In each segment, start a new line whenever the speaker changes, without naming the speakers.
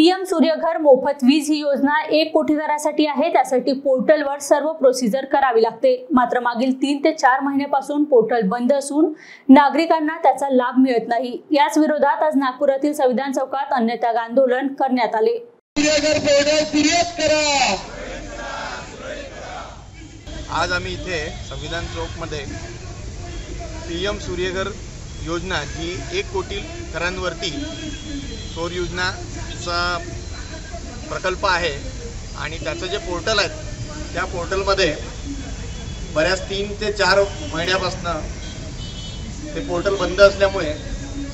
PM Surya Ghar मोफत वीज ही योजना एक कोटी घरासाठी आहे. त्यासाठी पोर्टलवर सर्व प्रोसिजर करावी लागते. मात्र मागील तीन ते चार महिन्यापासून पोर्टल बंद असून नागरिकांना त्याचा लाभ मिळत नाही. याच विरोधात आज नागपुरातील संविधान चौकात अन्यत्याग आंदोलन करण्यात आले.
आज आम्ही इथे संविधान चौकमध्ये पी एम सूर्यघर योजना ही एक कोटी घरांवरती सौर योजनाचा प्रकल्प आहे आणि त्याचं जे पोर्टल आहे त्या पोर्टलमध्ये बऱ्याच तीन ते चार महिन्यापासनं ते पोर्टल बंद असल्यामुळे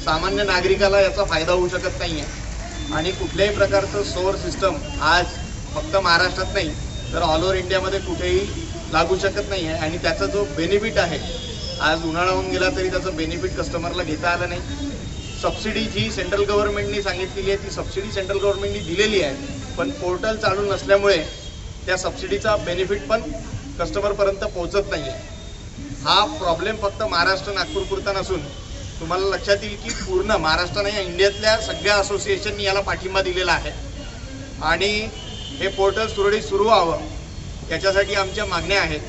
सामान्य नागरिकाला याचा फायदा होऊ शकत नाही आहे आणि कुठल्याही प्रकारचं सौर सिस्टम आज फक्त महाराष्ट्रात नाही तर ऑल ओव्हर इंडियामध्ये कुठेही लागू शकत नाही आहे आणि त्याचा जो बेनिफिट आहे आज उन्हाळा होऊन गेला तरी त्याचं बेनिफिट कस्टमरला घेता आलं नाही. सबसिडी जी सेंट्रल गव्हर्नमेंटनी सांगितलेली आहे ती सबसिडी सेंट्रल गव्हर्नमेंटनी दिलेली आहे. पण पोर्टल चालू नसल्यामुळे त्या सबसिडीचा बेनिफिट पण कस्टमरपर्यंत पोहोचत नाही आहे हा प्रॉब्लेम फक्त महाराष्ट्र नागपूरपुरता नसून तुम्हाला लक्षात येईल की पूर्ण महाराष्ट्र नाही इंडियातल्या सगळ्या असोसिएशननी याला पाठिंबा दिलेला आहे. आणि हे पोर्टल सुरळीत सुरू व्हावं याच्यासाठी आमच्या मागण्या आहेत.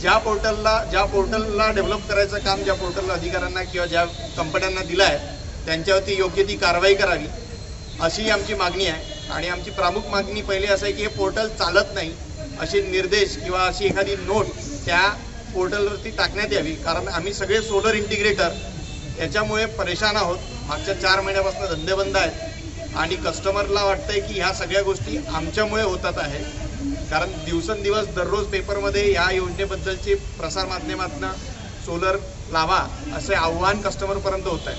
ज्या पोर्टलला ज्या पोर्टलला डेव्हलप करायचं काम ज्या पोर्टल अधिकाऱ्यांना किंवा ज्या कंपन्यांना दिलं आहे त्यांच्यावरती योग्य ती कारवाई करावी अशी आमची मागणी आहे. आणि आमची प्रमुख मागणी पहिली असं आहे की हे पोर्टल चालत नाही असे निर्देश किंवा अशी एखादी नोट त्या पोर्टलवरती टाकण्यात यावी. कारण आम्ही सगळे सोलर इंटिग्रेटर याच्यामुळे परेशान आहोत. मागच्या चार महिन्यापासून धंदे बंद आहेत. आणि कस्टमरला वाटतंय की ह्या सगळ्या गोष्टी आमच्यामुळे होतात आहे कारण दिवसेंदिवस दररोज पेपरमध्ये या योजनेबद्दलची प्रसारमाध्यमातून सोलर लावा असे आव्हान कस्टमरपर्यंत होत आहे.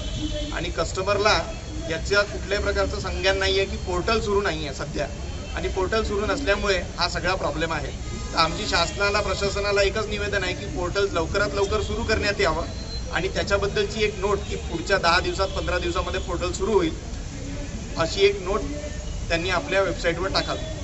आणि कस्टमरला याच्या कुठल्याही प्रकारचं संज्ञान नाही आहे की पोर्टल सुरू नाही आहे सध्या. आणि पोर्टल सुरू नसल्यामुळे हा सगळा प्रॉब्लेम आहे. तर आमची शासनाला प्रशासनाला एकच निवेदन आहे की पोर्टल लवकरात लवकर सुरू करण्यात यावं. आणि त्याच्याबद्दलची एक नोट की पुढच्या दहा दिवसात पंधरा दिवसामध्ये पोर्टल सुरू होईल अशी एक नोट त्यांनी आपल्या वेबसाईटवर टाकावी.